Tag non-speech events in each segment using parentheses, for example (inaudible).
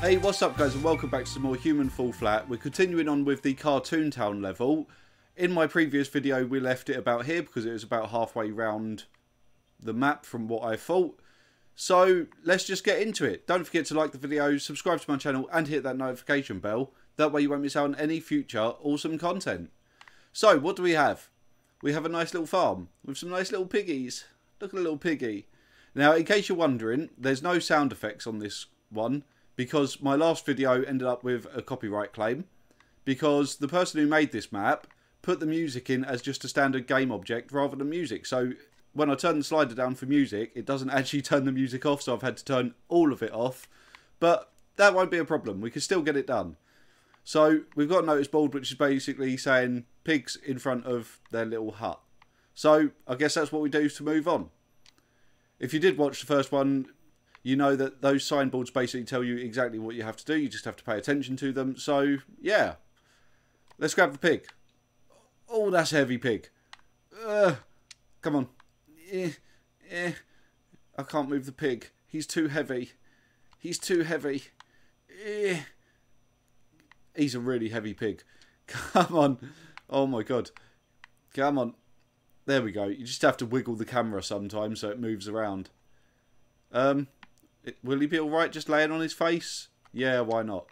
Hey, what's up guys and welcome back to some more Human Fall Flat. We're continuing on with the Cartoon Town level. In my previous video we left it about here because it was about halfway round the map from what I thought. So let's just get into it. Don't forget to like the video, subscribe to my channel and hit that notification bell. That way you won't miss out on any future awesome content. So what do we have? We have a nice little farm with some nice little piggies. Look at a little piggy. Now in case you're wondering, there's no sound effects on this one because my last video ended up with a copyright claim because the person who made this map put the music in as just a standard game object rather than music. So when I turn the slider down for music, it doesn't (laughs) actually turn the music off, so I've had to turn all of it off. But that won't be a problem. We can still get it done. So we've got a notice board which is basically saying pigs in front of their little hut. So I guess that's what we do to move on. If you did watch the first one, you know that those signboards basically tell you exactly what you have to do. You just have to pay attention to them. So, yeah. Let's grab the pig. Oh, that's heavy pig. Uh, come on. Eh, eh. I can't move the pig. He's too heavy. He's too heavy. Eh. He's a really heavy pig. (laughs) Come on. Oh my god. Come on. There we go. You just have to wiggle the camera sometimes so it moves around. Um, will he be alright just laying on his face? Yeah, why not?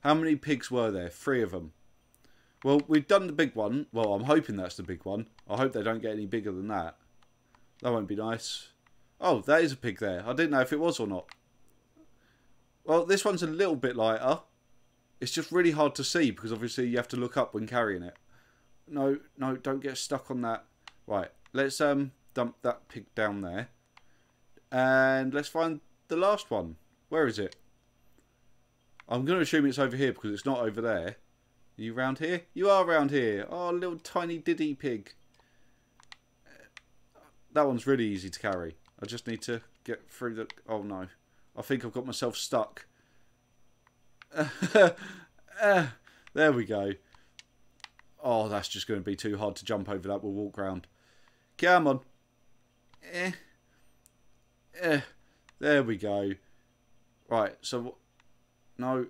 How many pigs were there? Three of them. Well, we've done the big one. Well, I'm hoping that's the big one. I hope they don't get any bigger than that. That won't be nice. Oh, that is a pig there. I didn't know if it was or not. Well, this one's a little bit lighter. It's just really hard to see because obviously you have to look up when carrying it. No, no, don't get stuck on that. Right, let's um dump that pig down there. And let's find the last one. Where is it? I'm going to assume it's over here because it's not over there. Are you round here? You are round here. Oh, little tiny diddy pig. That one's really easy to carry. I just need to get through the... Oh, no. I think I've got myself stuck. (laughs) there we go. Oh, that's just going to be too hard to jump over that. We'll walk round. Come on. Eh. Eh. There we go. Right, so... No.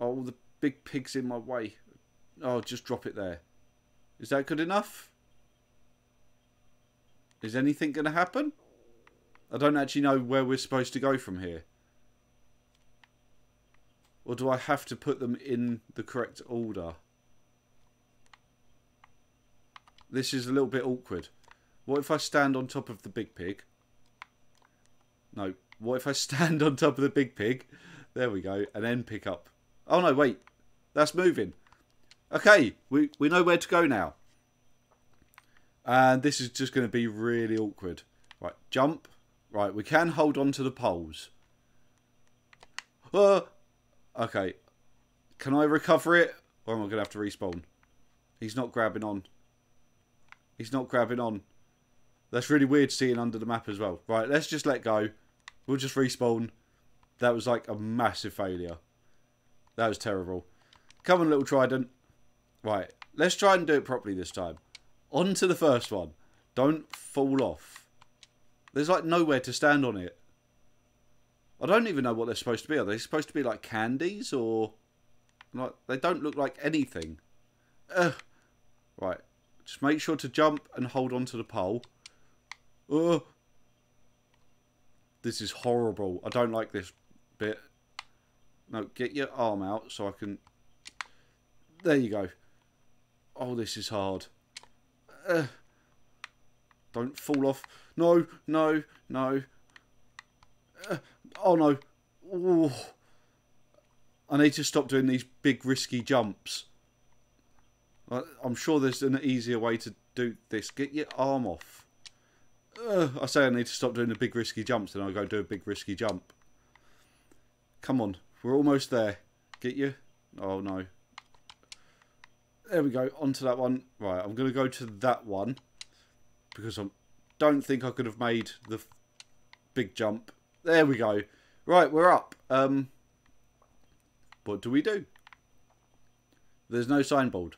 Oh, the big pig's in my way. Oh, just drop it there. Is that good enough? Is anything going to happen? I don't actually know where we're supposed to go from here. Or do I have to put them in the correct order? This is a little bit awkward. What if I stand on top of the big pig? No. What if I (laughs) stand on top of the big pig? There we go. And then pick up. Oh, no, wait. That's moving. Okay, we, we know where to go now. And this is just going to be really awkward. Right, jump. Right, we can hold on to the poles. Uh, okay. Can I recover it? Or am I going to have to respawn? He's not grabbing on. He's not grabbing on. That's really weird seeing under the map as well. Right, let's just let go. We'll just respawn. That was like a massive failure. That was terrible. Come on, little trident. Right, let's try and do it properly this time. On to the first one. Don't fall off. There's like nowhere to stand on it. I don't even know what they're supposed to be. Are they supposed to be like candies or... Like, they don't look like anything. Ugh. Right. Just make sure to jump and hold on to the pole. Ugh. This is horrible. I don't like this bit. No, get your arm out so I can... There you go. Oh, this is hard. Uh, don't fall off. No, no, no. Uh, oh, no. Ooh. I need to stop doing these big risky jumps. I'm sure there's an easier way to do this. Get your arm off. Uh, I say I need to stop doing the big risky jumps, then I'll go do a big risky jump. Come on, we're almost there. Get you? Oh no. There we go, onto that one. Right, I'm going to go to that one because I don't think I could have made the big jump. There we go. Right, we're up. Um, what do we do? There's no signboard.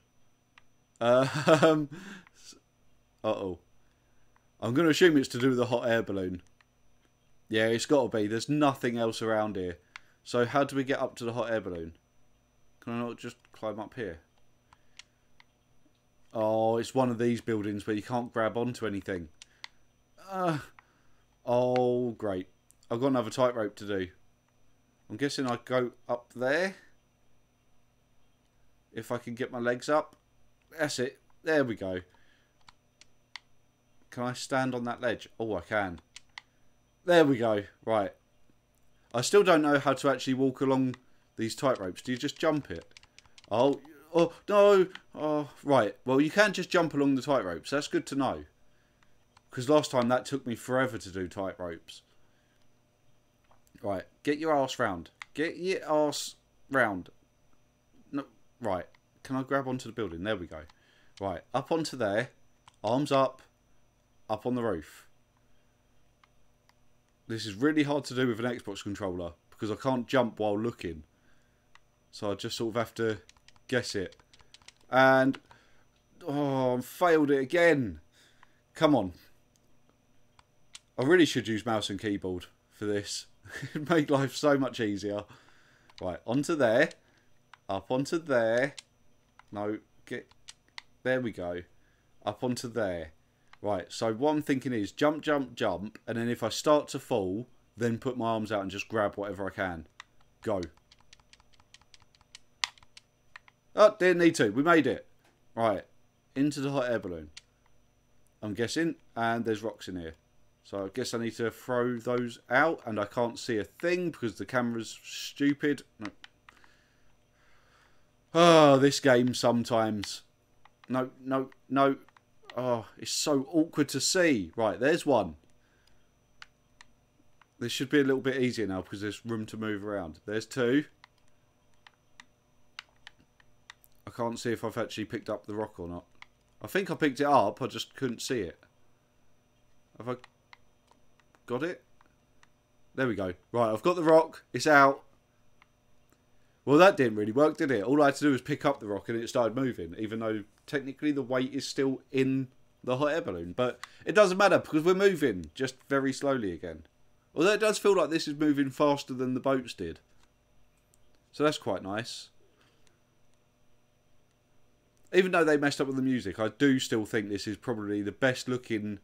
Uh, (laughs) um, uh-oh. I'm going to assume it's to do with the hot air balloon. Yeah, it's got to be. There's nothing else around here. So how do we get up to the hot air balloon? Can I not just climb up here? Oh, it's one of these buildings where you can't grab onto anything. Uh, oh, great. I've got another tightrope to do. I'm guessing I go up there. If I can get my legs up. That's it. There we go. Can I stand on that ledge? Oh, I can. There we go. Right. I still don't know how to actually walk along these tight ropes. Do you just jump it? Oh, oh, no. Oh, right. Well, you can't just jump along the tight ropes. That's good to know. Because last time that took me forever to do tight ropes. Right. Get your ass round. Get your ass round. No, right. Can I grab onto the building? There we go. Right. Up onto there. Arms up. Up on the roof. This is really hard to do with an Xbox controller because I can't jump while looking. So I just sort of have to guess it. And, oh, I failed it again. Come on. I really should use mouse and keyboard for this. (laughs) It'd make life so much easier. Right, onto there. Up onto there. No, get... There we go. Up onto there. Right, so what I'm thinking is jump, jump, jump, and then if I start to fall, then put my arms out and just grab whatever I can. Go. Oh, didn't need to. We made it. Right, into the hot air balloon. I'm guessing, and there's rocks in here. So I guess I need to throw those out, and I can't see a thing because the camera's stupid. No. Oh, ah, this game sometimes. No, no, no. Oh, it's so awkward to see. Right, there's one. This should be a little bit easier now because there's room to move around. There's two. I can't see if I've actually picked up the rock or not. I think I picked it up, I just couldn't see it. Have I got it? There we go. Right, I've got the rock. It's out. Well, that didn't really work, did it? All I had to do was pick up the rock and it started moving, even though technically the weight is still in the hot air balloon. But it doesn't matter because we're moving just very slowly again. Although it does feel like this is moving faster than the boats did. So that's quite nice. Even though they messed up with the music, I do still think this is probably the best looking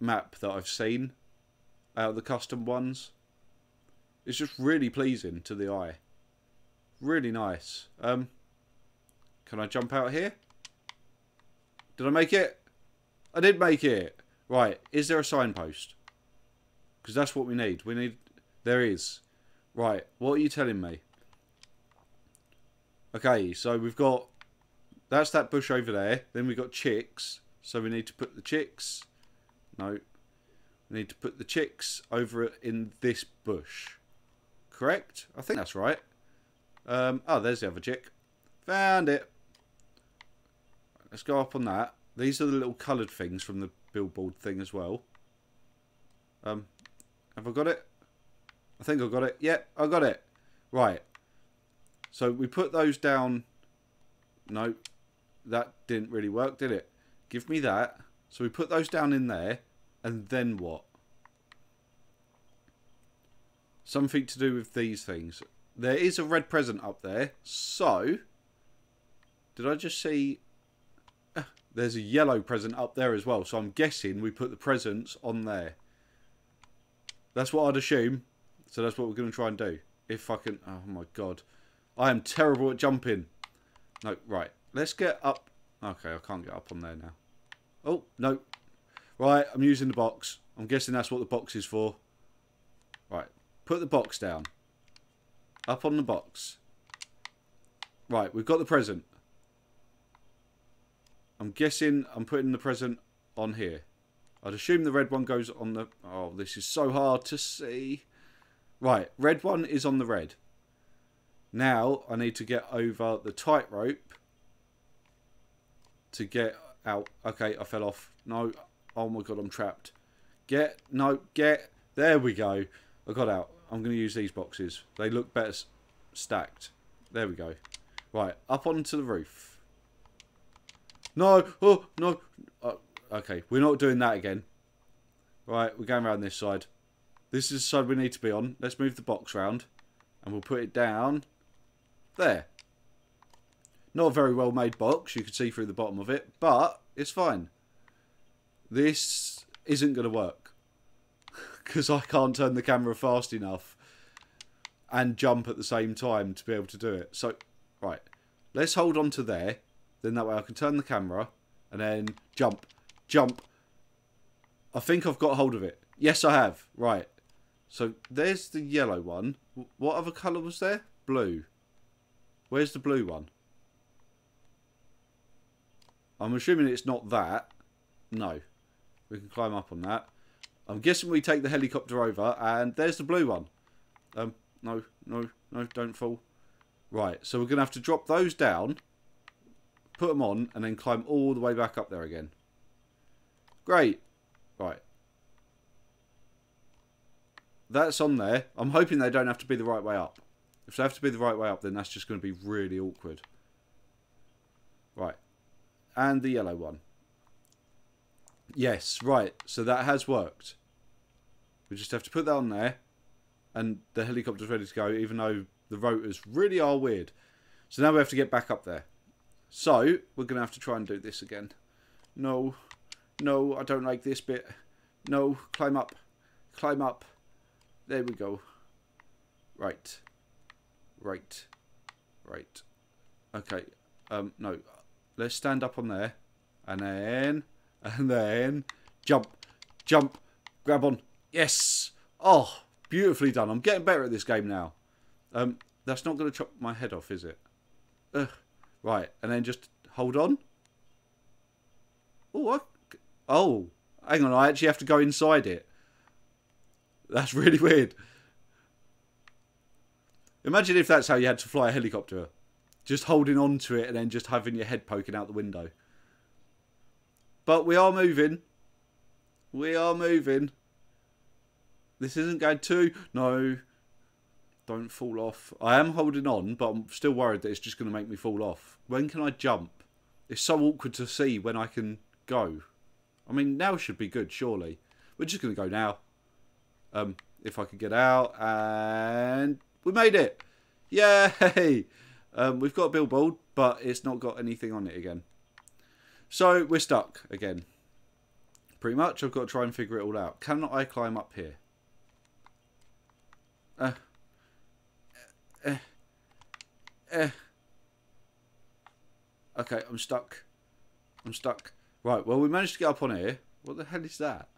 map that I've seen out of the custom ones. It's just really pleasing to the eye. Really nice. Um, can I jump out here? Did I make it? I did make it. Right, is there a signpost? Because that's what we need. We need... There is. Right, what are you telling me? Okay, so we've got... That's that bush over there. Then we've got chicks. So we need to put the chicks... No. We need to put the chicks over in this bush. Correct? I think that's right. Um, oh, there's the other chick. Found it. Let's go up on that. These are the little coloured things from the billboard thing as well. Um, have I got it? I think I got it. Yep, I got it. Right. So we put those down. No, that didn't really work, did it? Give me that. So we put those down in there. And then what? Something to do with these things. There is a red present up there. So, did I just see... There's a yellow present up there as well. So I'm guessing we put the presents on there. That's what I'd assume. So that's what we're going to try and do. If I can... Oh my god. I am terrible at jumping. No, right. Let's get up. Okay, I can't get up on there now. Oh, no. Right, I'm using the box. I'm guessing that's what the box is for. Right, put the box down. Up on the box. Right, we've got the present. I'm guessing I'm putting the present on here. I'd assume the red one goes on the... Oh, this is so hard to see. Right, red one is on the red. Now, I need to get over the tightrope to get out. Okay, I fell off. No. Oh my god, I'm trapped. Get. No, get. There we go. I got out. I'm going to use these boxes. They look better stacked. There we go. Right, up onto the roof. No, oh, no. Oh, okay, we're not doing that again. Right, we're going around this side. This is the side we need to be on. Let's move the box round. And we'll put it down there. Not a very well made box. You can see through the bottom of it. But it's fine. This isn't going to work. (laughs) Because I can't turn the camera fast enough. And jump at the same time to be able to do it. So, right. Let's hold on to there. Then that way I can turn the camera. And then jump. Jump. I think I've got hold of it. Yes, I have. Right. So there's the yellow one. What other colour was there? Blue. Where's the blue one? I'm assuming it's not that. No. We can climb up on that. I'm guessing we take the helicopter over and there's the blue one. Um, no, no, no, don't fall. Right, so we're going to have to drop those down, put them on, and then climb all the way back up there again. Great. Right. That's on there. I'm hoping they don't have to be the right way up. If they have to be the right way up, then that's just going to be really awkward. Right. And the yellow one. Yes, right. So that has worked. We just have to put that on there. And the helicopter's ready to go, even though the rotors really are weird. So now we have to get back up there. So, we're going to have to try and do this again. No. No, I don't like this bit. No, climb up. Climb up. There we go. Right. Right. Right. Okay. Um, no. Let's stand up on there. And then... And then... Jump. Jump. Grab on. Yes! Oh, beautifully done. I'm getting better at this game now. Um, that's not going to chop my head off, is it? Ugh. Right. And then just hold on. Oh, I... Oh. Hang on. I actually have to go inside it. That's (laughs) really weird. Imagine if that's how you had to fly a helicopter. Just holding on to it and then just having your head poking out the window. But we are moving. We are moving. This isn't going to. No. Don't fall off. I am holding on, but I'm still worried that it's just going to make me fall off. When can I jump? It's so awkward to see when I can go. I mean, now should be good, surely. We're just going to go now. Um, if I could get out, and we made it! Yay! Um, we've got a billboard, but it's not got anything on it again. So we're stuck again. Pretty much, I've got to try and figure it all out. Cannot I climb up here? Uh, eh, eh. Okay, I'm stuck. I'm stuck. Right, well, we managed to get up on here. What the hell is that?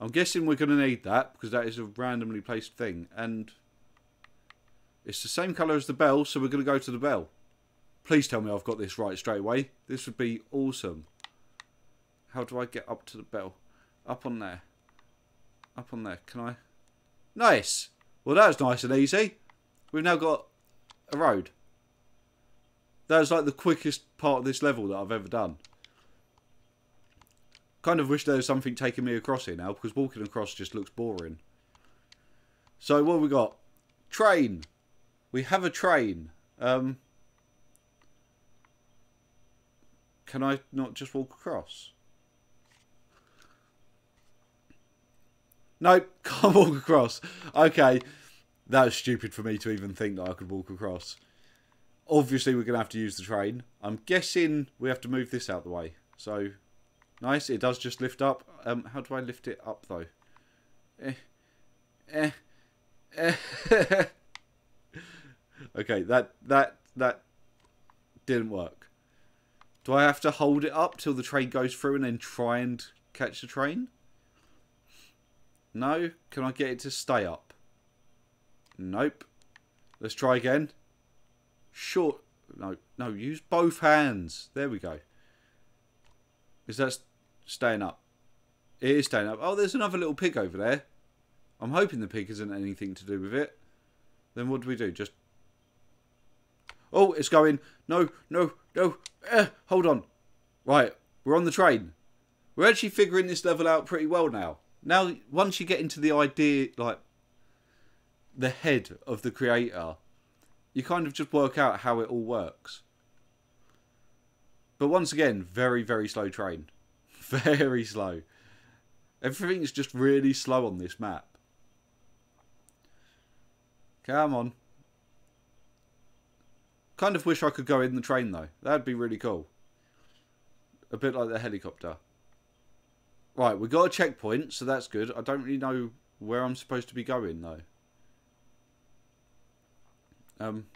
I'm guessing we're going to need that because that is a randomly placed thing. And it's the same colour as the bell, so we're going to go to the bell. Please tell me I've got this right straight away. This would be awesome. How do I get up to the bell? Up on there. Up on there. Can I? Nice. Well, that was nice and easy. We've now got a road. That was like the quickest part of this level that I've ever done. Kind of wish there was something taking me across here now because walking across just looks boring. So what we got? Train. We have a train. Um, can I not just walk across? Nope, (laughs) can't walk across. Okay, that was stupid for me to even think that I could walk across. Obviously, we're going to have to use the train. I'm guessing we have to move this out the way. So Nice, it does just lift up. Um, how do I lift it up though? Eh, eh, eh. (laughs) okay, that that that didn't work. Do I have to hold it up till the train goes through and then try and catch the train? No. Can I get it to stay up? Nope. Let's try again. Short. No, no. Use both hands. There we go. Is that staying up? It is staying up. Oh, there's another little pig over there. I'm hoping the pig isn't anything to do with it. Then what do we do? Just... Oh, it's going. No, no, no. Eh, hold on. Right, we're on the train. We're actually figuring this level out pretty well now. Now, once you get into the idea, like, the head of the creator, you kind of just work out how it all works. But once again, very, very slow train. (laughs) Very slow. Everything's just really slow on this map. Come on. Kind of wish I could go in the train though. That'd be really cool. A bit like the helicopter. Right, we got a checkpoint, so that's good. I don't really know where I'm supposed to be going though. Um,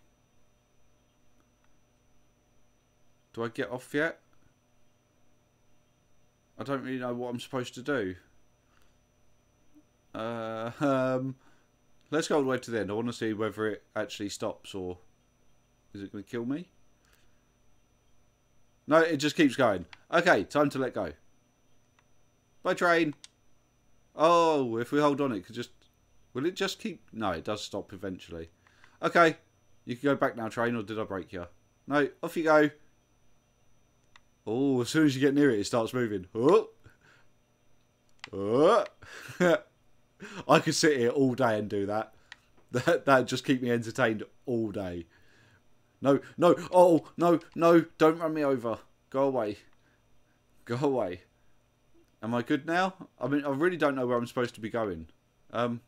do I get off yet? I don't really know what I'm supposed to do. Uh, (laughs) um, let's go all the way to the end. I want to see whether it actually stops or is it going to kill me? No, it just keeps going. Okay, time to let go. Bye, train. Oh, if we hold on, it could just... Will it just keep... No, it does stop eventually. Okay, you can go back now, train, or did I break you? No, off you go. Oh, as soon as you get near it, it starts moving. Oh. (laughs) Oh. I could sit here all day and do that. (laughs) That that just keep me entertained all day. No, no, oh, no, no, don't run me over. Go away. Go away. Am I good now? I mean, I really don't know where I'm supposed to be going. Um,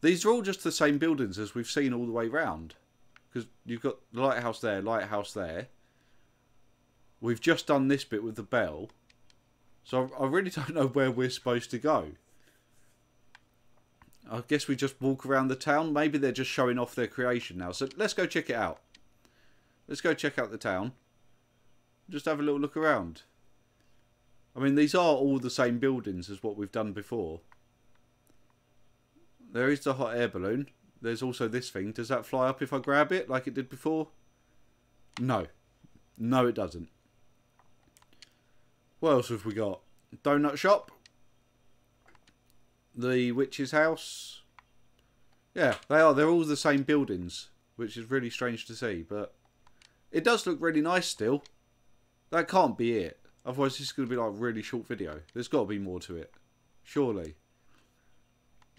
these are all just the same buildings as we've seen all the way round. Because you've got the lighthouse there, lighthouse there. We've just done this bit with the bell. So I really (laughs) don't know where we're supposed to go. I guess we just walk around the town. Maybe they're just showing off their creation now. So let's go check it out. Let's go check out the town. Just have a little look around. I mean, these are all the same buildings as what we've done before. There is the hot air balloon. There's also this thing. Does that fly up if I grab it like it did before? No. No, it doesn't. What else have we got? Donut shop. The witch's house. Yeah, they are. They're all the same buildings, which is really strange to see. But it does look really nice still. That can't be it. Otherwise, this is going to be like a really short video. There's got to be more to it. Surely.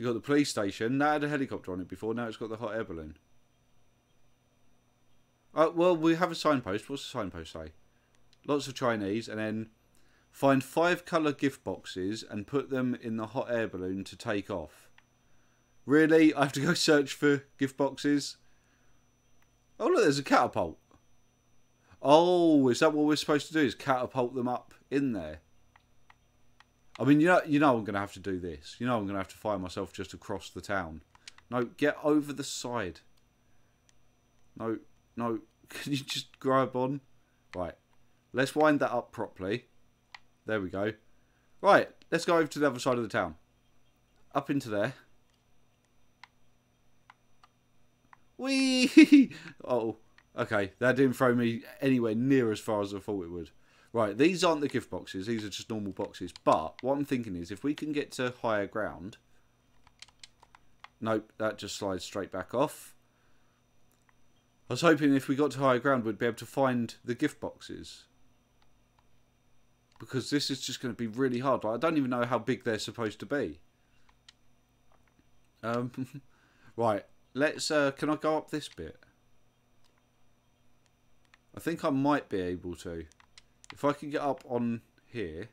You got the police station. That had a helicopter on it before. Now it's got the hot air balloon. Uh, well, we have a signpost. What's the signpost say? Lots of Chinese, and then Find five colour gift boxes and put them in the hot air balloon to take off. Really? I have to go (laughs) search for gift boxes? Oh, look, there's a catapult. Oh, is that what we're supposed to do? Is catapult them up in there? I mean, you know, you know I'm going to have to do this. You know I'm going to have to find myself just across the town. No, get over the side. No, no. (laughs) Can you just grab on? Right. Let's wind that up properly. There we go. Right, let's go over to the other side of the town. Up into there. Whee! (laughs) oh, okay. That didn't throw me anywhere near as far as I thought it would. Right, these aren't the gift boxes. These are just normal boxes. But what I'm thinking is if we can get to higher ground... Nope, that just slides straight back off. I was hoping if we got to higher ground we'd be able to find the gift boxes because this is just going to be really hard. Like, I don't even know how big they're supposed to be. Um, (laughs) right, let's. Uh, can I go up this bit? I think I might be able to. If I can get up on here.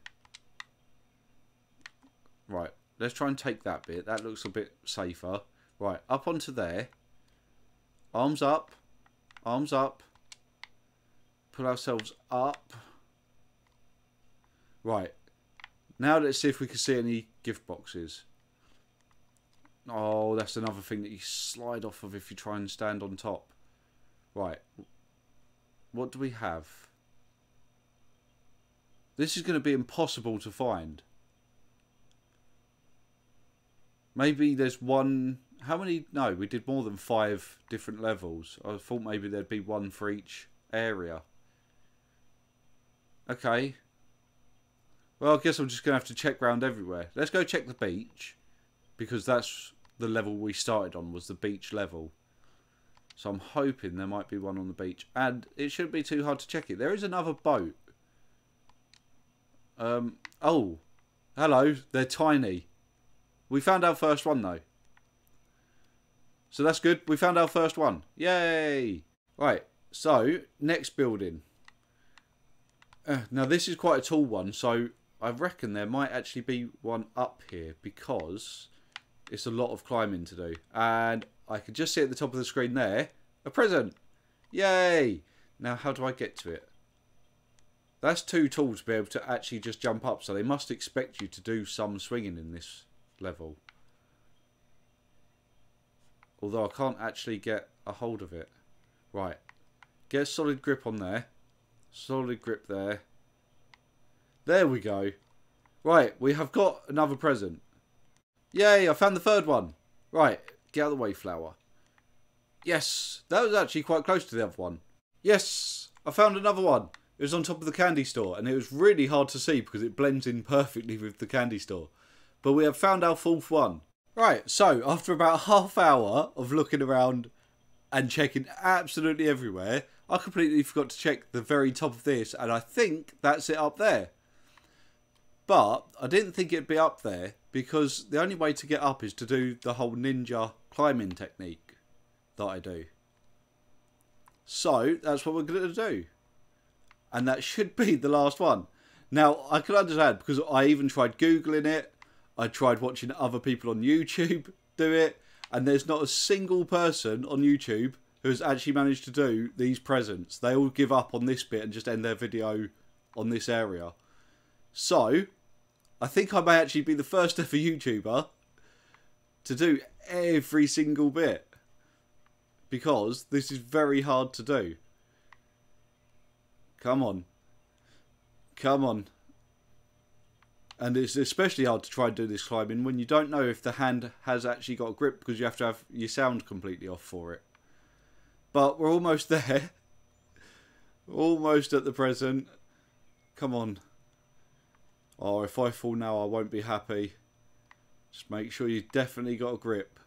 Right, let's try and take that bit. That looks a bit safer. Right, up onto there. Arms up. Arms up. Pull ourselves up. Right. Now let's see if we can see any gift boxes. Oh, that's another thing that you slide off of if you try and stand on top. Right. What do we have? This is going to be impossible to find. Maybe there's one... How many... No, we did more than five different levels. I thought maybe there'd be one for each area. Okay. Well, I guess I'm just going to have to check round everywhere. Let's go check the beach. Because that's the level we started on, was the beach level. So I'm hoping there might be one on the beach. And it shouldn't be too hard to check it. There is another boat. Um, oh, hello. They're tiny. We found our first one, though. So that's good. We found our first one. Yay! Right, so, next building. Uh, now, this is quite a tall one, so I reckon there might actually be one up here because It's a lot of climbing to do. And I can just see at the top of the screen there, a present. Yay! Now how do I get to it? That's too tall to be able to actually just jump up, so they must expect you to do some swinging in this level. Although I can't actually get a hold of it. Right. Get a solid grip on there. Solid grip there. There we go. Right, we have got another present. Yay, I found the third one. Right, get out of the way, flower. Yes, that was actually quite close to the other one. Yes, I found another one. It was on top of the candy store, and it was really hard to see because it blends in perfectly with the candy store. But we have found our fourth one. Right, so after about (laughs) half hour of looking around and checking absolutely everywhere, I completely forgot to check the very top of this, and I think that's it up there. But I didn't think it'd be up there because the only way to get up is to do the whole ninja climbing technique that I do. So that's what we're going to do. And that should be the last one. Now, I can understand because I even tried Googling it. I tried watching other people on YouTube (laughs) do it. And there's not a single person on YouTube who has actually managed to do these presents. They all give up on this bit and just end their video on this area. So, I think I may actually be the first (laughs) ever YouTuber to do every single bit. Because this is very hard to do. Come on. Come on. And it's especially hard to try and do this climbing when you don't know if the hand has actually got grip because you have to have your sound completely off for it. But we're almost (laughs) there. almost at the present. Come on. Oh, if I fall now, I won't be happy. Just make sure you definitely got a grip.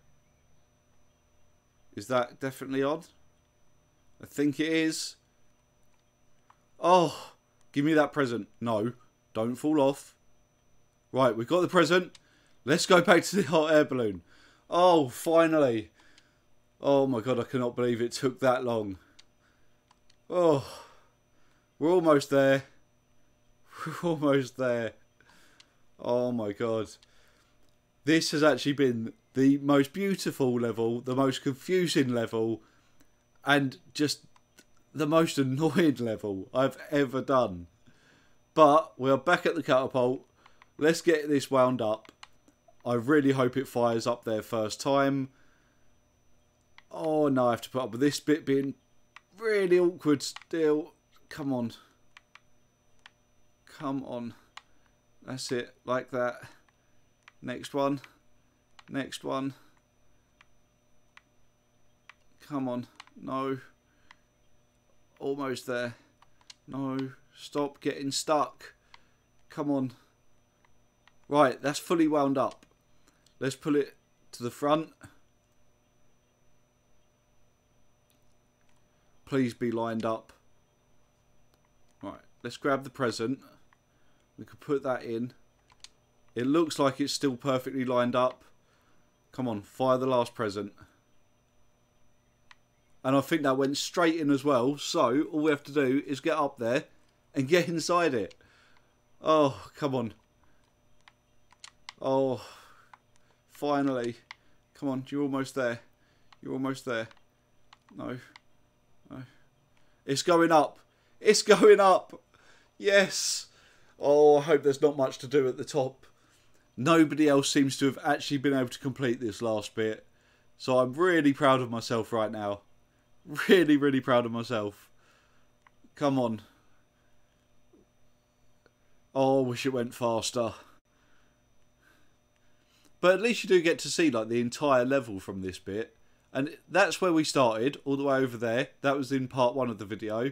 Is that definitely on? I think it is. Oh, give me that present. No, don't fall off. Right, we've got the present. Let's go back to the hot air balloon. Oh, finally. Oh my god, I cannot believe it took that long. Oh, we're almost there. We're (laughs) almost there. Oh my god. This has actually been the most beautiful level, the most confusing level, and just the most annoying level I've ever done. But we are back at the catapult. Let's get this wound up. I really hope it fires up there first time. Oh no, I have to put up with this bit being really awkward still. Come on. Come on. That's it, like that. Next one. Next one. Come on. No. Almost there. No. Stop getting stuck. Come on. Right, that's fully wound up. Let's pull it to the front. Please be lined up. Right, let's grab the present. We could put that in. It looks like it's still perfectly lined up. Come on, fire the last present. And I think that went straight in as well. So, all we have to do is get up there and get inside it. Oh, come on. Oh, finally. Come on, you're almost there. You're almost there. No. No. It's going up. It's going up. Yes. Oh, I hope there's not much to do at the top. Nobody else seems to have actually been able to complete this last bit. So I'm really proud of myself right now. Really, really proud of myself. Come on. Oh, wish it went faster. But at least you do get to see like the entire level from this bit. And that's where we started, all the way over there. That was in part one of the video.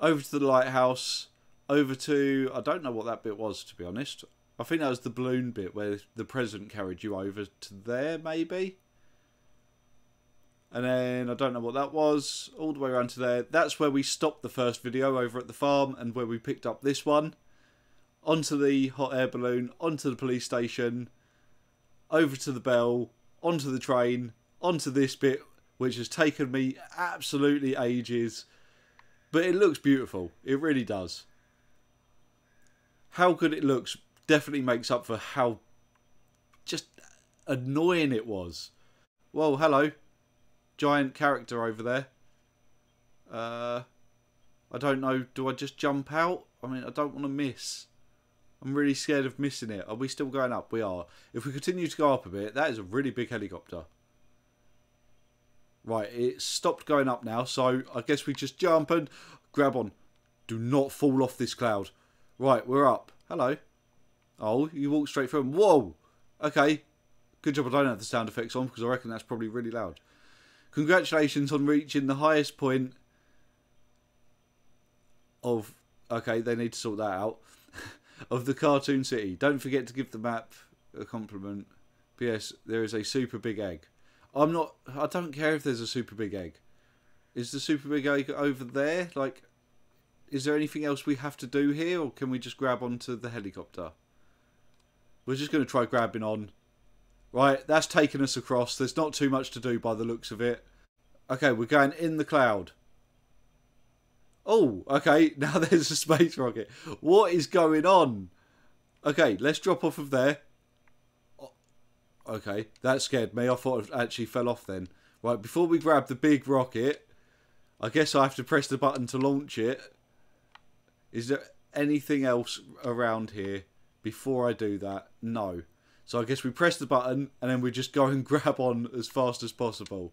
Over to the lighthouse over to I don't know what that bit was to be honest. I think that was the balloon bit where the president carried you over to there maybe. And then I don't know what that was, all the way around to there. That's where we stopped the first video over at the farm and where we picked up this one. Onto the hot air balloon, onto the police station, over to the bell, onto the train, onto this bit, which has taken me absolutely ages. But it looks beautiful. It really does how good it looks definitely makes up for how just annoying it was. Well, hello. Giant character over there. Uh, I don't know. Do I just jump out? I mean, I don't want to miss. I'm really scared of missing it. Are we still going up? We are. If we continue to go up a bit, that is a really big helicopter. Right, it stopped going up now, so I guess we just jump and grab on. Do not fall off this cloud. Right, we're up. Hello. Oh, you walk straight through. Whoa! Okay. Good job I don't have the sound effects on because I reckon that's probably really loud. Congratulations on reaching the highest point of... Okay, they need to sort that out. (laughs) of the cartoon city. Don't forget to give the map a compliment. P.S. There is a super big egg. I'm not. I don't care if there's a super big egg. Is the super big egg over there? Like, is there anything else we have to do here, or can we just grab onto the helicopter? We're just going to try grabbing on. Right, that's taken us across. There's not too much to do by the looks of it. Okay, we're going in the cloud. Oh, okay, (laughs) now there's a space rocket. What is going on? Okay, let's drop off of there. Oh, okay, that scared me. I thought it actually fell off then. Right, before we grab the big rocket, I guess I have to press the button to launch it. Is there anything else around here before I do that? No. So I guess we press the button and then we just go and (laughs) grab on as fast as possible.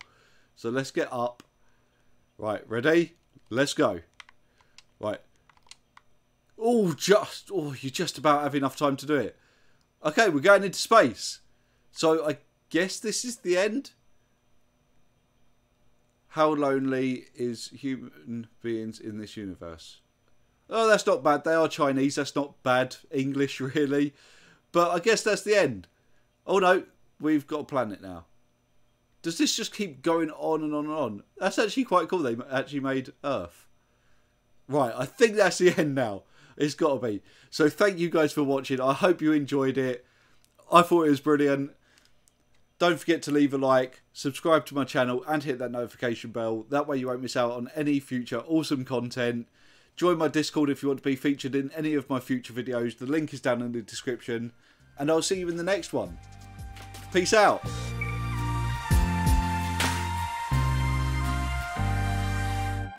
So let's get up. Right, ready? Let's go. Right. Oh, just. Oh, you just about have enough time to do it. Okay, we're going into space. So I guess this is the end. How lonely is human beings in this universe? Oh, that's not bad. They are Chinese. That's not bad English, (laughs) really. But I guess that's the end. Oh no, we've got a planet now. Does this just keep going on and on and on? That's actually quite cool. They actually made Earth. Right, I think that's the (laughs) end now. It's got to be. So thank you guys for watching. I hope you enjoyed it. I thought it was brilliant. Don't forget to leave a like, subscribe to my channel, and hit that notification bell. That way you won't miss out on any future awesome content. Join my Discord if you want to be featured in any of my future videos. The link is down in the description. And I'll see you in the next one. Peace out.